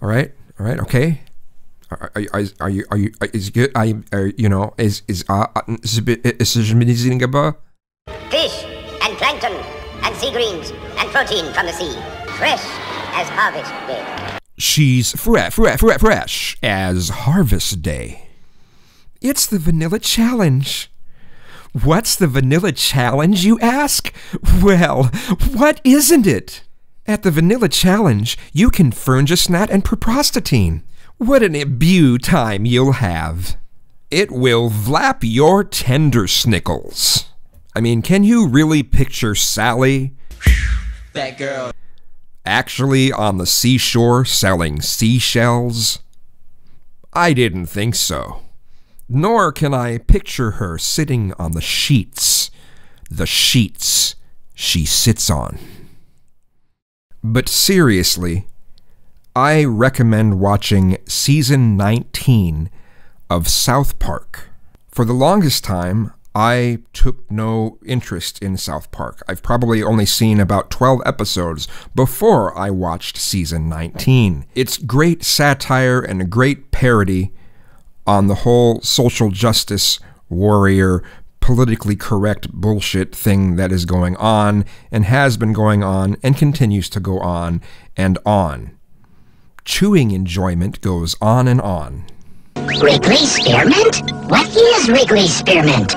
All right, all right, okay. Are, are, are, you are you is good? I are, you know is is uh is is is Fish and plankton and sea greens and protein from the sea, fresh as harvest day. She's fresh, fresh, fresh, fresh as harvest day. It's the vanilla challenge. What's the vanilla challenge, you ask? Well, what isn't it? At the vanilla challenge, you can ferngisnat and proprostatine. What an imbue time you'll have. It will vlap your tender snickles. I mean, can you really picture Sally? That girl. Actually on the seashore selling seashells? I didn't think so. Nor can I picture her sitting on the sheets. The sheets she sits on. But seriously, I recommend watching season 19 of South Park. For the longest time, I took no interest in South Park. I've probably only seen about 12 episodes before I watched season 19. It's great satire and a great parody on the whole social justice warrior politically correct bullshit thing that is going on and has been going on and continues to go on and on chewing enjoyment goes on and on. Wrigley Spearmint? What is Wrigley Spearmint?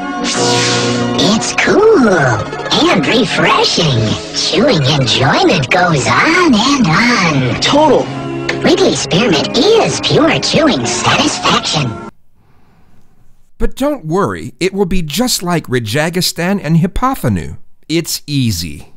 It's cool and refreshing. Chewing enjoyment goes on and on. Total. Wrigley Spearmint is pure chewing satisfaction. But don't worry, it will be just like Rijagistan and Hypothenu. It's easy.